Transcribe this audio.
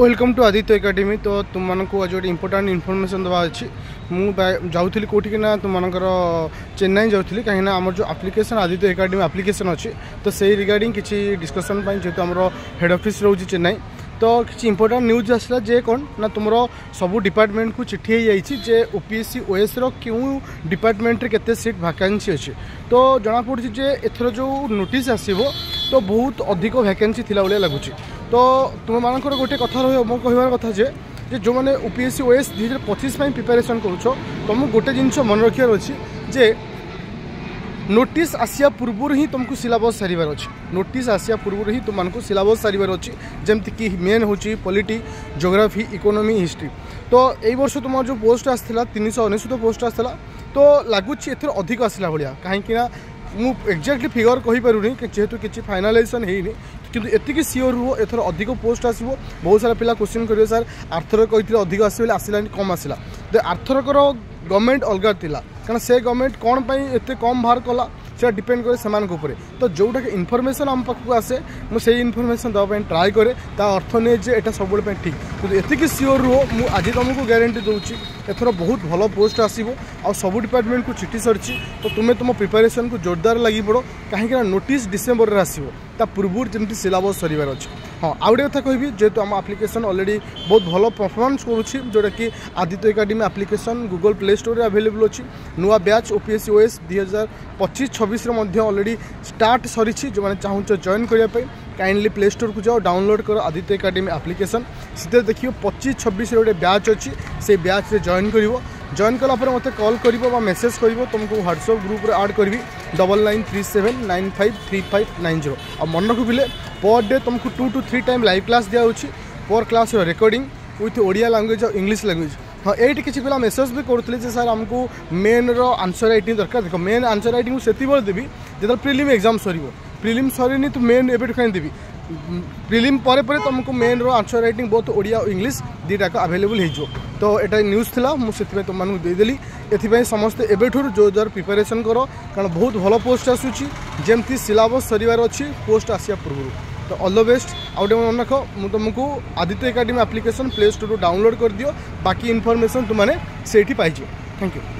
welcome to Aditya academy तो तुमको आज गोटे इंपोर्टां इनफर्मेसन देवा जाऊँ ना तुमकर चेन्नई जाऊँ कहीं जो आप्लिकेसन आदित्य एकाडेमी आप्लिकेसन अच्छी तो से रिगार्ड किसी डिस्कसन जेहतु आम हेड अफिस् रोज चेन्नई तो किसी इंपोर्टां न्यूज आसला जे कौन ना तुम सब डिपार्टमेंट को चिठी हो ओपीएससी ओएसर क्यों डिपार्टमेंट्रे केट भाकेन्सी अच्छे तो जमापड़ी जे एथर जो नोटिस आसो तो बहुत अधिक भैके लगुच তো তোমার ଗୋଟେ କଥା ରହିବ ମୋ କହିବାର କଥା ଯେ ଯେ যে U P S C OAS ଦୁଇ ହଜାର ପଚିଶ ପାଇଁ ପ୍ରିପାରେସନ୍ କରୁଛ ତୁମକୁ ଗୋଟେ ଜିନିଷ ମନେ ରଖିବାର ଅଛି নোটিস আসিয়া পূর্বর হি তুমি সিলাবস সারিবার অছি নোটিস আসিয়া পূর্বর হি তোমার সিলাবস সারিবার অছি যেমতি কি মেন হচ্ছে পলিটি জিওগ্রাফি ইকোনোমি হিস্ট্রি তো এই বর্ষ তোমার যে পোস্ট আসছিলা তিনশো অনেশুত পোস্ট আসছিলা তো লাগুচি এর অধিক আসলা ভাগ কিনা মু এক্জাক্টলি ফিগর কহিপারুনি যেহেতু কিছু ফাইনালাইজেসন হয়নি କିନ୍ତୁ ଏତିକି ସିଓର ରୁହ ଏଥର ଅଧିକ ପୋଷ୍ଟ ଆସିବ ବହୁତ ସାରା ପିଲା କ୍ୱେଶ୍ଚିନ୍ କରିବେ ସାର୍ ଆର୍ଥର କହିଥିଲେ ଅଧିକ ଆସିବ ବୋଲି ଆସିଲାନି କମ୍ ଆସିଲା ତ ଆର୍ଥରକର ଗଭର୍ଣ୍ଣମେଣ୍ଟ ଅଲଗା ଥିଲା କାରଣ ସେ ଗଭର୍ଣ୍ଣମେଣ୍ଟ କ'ଣ ପାଇଁ ଏତେ କମ୍ ବାହାର କଲା সেটা ডিপেন্ড করে সেମାନଙ୍କ উপরে তো ଯେଉଁଟାକି ଇନଫର୍ମେସନ୍ ଆମ ପାଖକୁ ଆସେ ମୁଁ ସେଇ ଇନଫର୍ମେସନ୍ ଦେବା ପାଇଁ ଟ୍ରାଏ କରେ ତା ଅର୍ଥ ନିଏ ଯେ ଏଇଟା ସବୁବେଳେ ପାଇଁ ଠିକ୍ କିନ୍ତୁ ଏତିକି ସିଓର୍ ରୁହ ମୁଁ ଆଜି ତୁମକୁ ଗ୍ୟାରେଣ୍ଟି ଦେଉଛି ଏଥର ବହୁତ ଭଲ ପୋଷ୍ଟ ଆସିବ ଆଉ ସବୁ ଡିପାର୍ଟମେଣ୍ଟକୁ ଚିଠି ସରିଛି ତ ତୁମେ ତୁମ ପ୍ରିପାରେସନ୍କୁ ଜୋରଦାର ଲାଗି ପଡ଼ କାହିଁକିନା ନୋଟିସ୍ ଡିସେମ୍ବରରେ ଆସିବ ତା ପୂର୍ବରୁ ଯେମିତି ସିଲାବସ୍ ସରିବାର ଅଛି ହଁ ଆଉ ଗୋଟେ କଥା କହିବି ଯେହେତୁ ଆମ ଆପ୍ଲିକେସନ୍ ଅଲରେଡ଼ି ବହୁତ ଭଲ ପରଫର୍ମାନ୍ସ କରୁଛି ଯେଉଁଟାକି Aditya academy application Google play ଷ୍ଟୋରରେ ଆଭେଲେବୁଲ୍ ଅଛି ନୂଆ batch O P S OS ଦୁଇ ହଜାର ପଚିଶ ଛବିଶ 비스르 মধ্যে অলরেডি স্টার্ট সরি চি জো মানে চাও চ জয়েন করি পাই কাইন্ডলি প্লে স্টোর কো যাও ডাউনলোড করো আদিত্য একাডেমি অ্যাপ্লিকেশন সিতে দেখিও 25 26 রে ব্যাচ হচি সে ব্যাচ রে জয়েন করিবো জয়েন করা পর মতে কল করিবো বা মেসেজ কইবো তমক WhatsApp গ্রুপ রে অ্যাড করিবি 9937953590 আর মনর কো ভিলে পর ডে তমক 2 टू 3 টাইম লাইভ ক্লাস দিয়া ওচি পর ক্লাস রে recording with Odia language or English language ହଁ ଏଇଠି କିଛି ପିଲା ମେସେଜ୍ ବି କରୁଥିଲେ ଯେ ସାର୍ ଆମକୁ ମେନ୍ର ଆନ୍ସର୍ ରାଇଟିଂ ଦରକାର ଦେଖ ମେନ୍ ଆନ୍ସର୍ ରାଇଟିଂ ମୁଁ ସେତେବେଳେ ଦେବି ଯେତେବେଳେ ପ୍ରିଲିମ୍ ଏକ୍ଜାମ୍ ସରିବ ପ୍ରିଲିମ୍ ସରିନି ତୁ ମେନ୍ ଏବେଠୁ କାହିଁ ଦେବି প্রিলিম পরে পরে তোমাকে মেনর আনসর রাইটিং বোথ ওড়িয়া ও ইংলিশ দুইটাক আভেলেবল হয়েযোগ তো এটা নিউজ লা মু সেই তোমাকে দিয়েদেলি এথিপাই সমস্তে এবেঠুর জোরদার প্রিপারেসন কর কারণ বহুত ভালো পোস্ট আসুচি যেমতি সিলাবস সরিবার অছি পোস্ট আসিয়া পূর্বর तो अल द बेस्ट आउट मन रख तुमको Aditya academy application play store download कर दियो बाकी इनफर्मेसन तुमने से थैंक यू